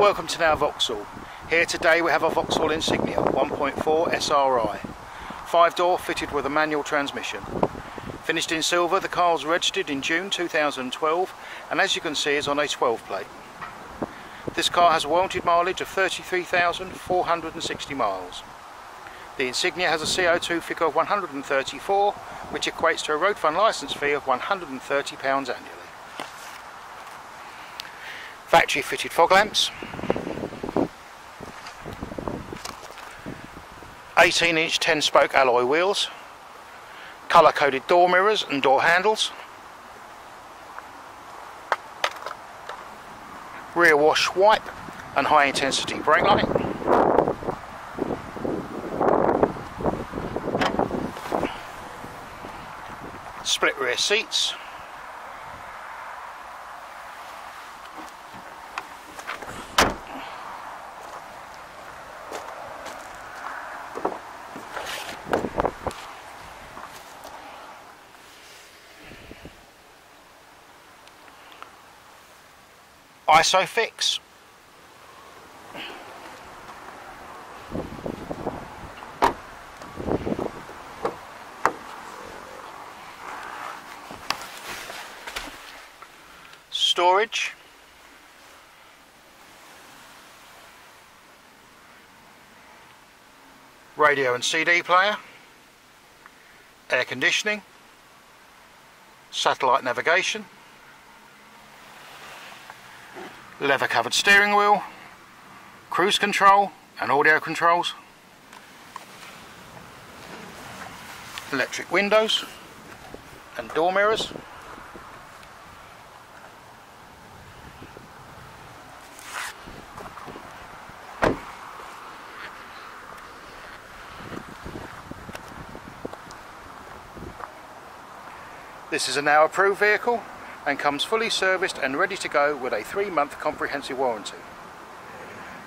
Welcome to now Vauxhall. Here today we have a Vauxhall Insignia 1.4 SRI. Five door fitted with a manual transmission. Finished in silver, the car was registered in June 2012 and as you can see is on a 12 plate. This car has a warranted mileage of 33,460 miles. The Insignia has a CO2 figure of 134 which equates to a road fund licence fee of £130 annually. Factory fitted fog lamps. 18 inch 10 spoke alloy wheels. Colour coded door mirrors and door handles. Rear wash wipe and high intensity brake light. Split rear seats. ISOFIX. Storage. Radio and CD player. Air conditioning. Satellite navigation leather covered steering wheel, cruise control and audio controls, electric windows and door mirrors, This is a now approved vehicle and comes fully serviced and ready to go with a three month comprehensive warranty.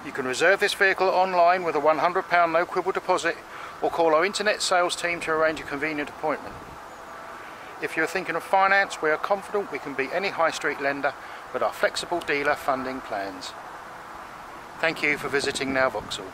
You can reserve this vehicle online with a £100 no quibble deposit or call our internet sales team to arrange a convenient appointment. If you're thinking of finance, we are confident we can beat any high street lender with our flexible dealer funding plans. Thank you for visiting Now Vauxhall.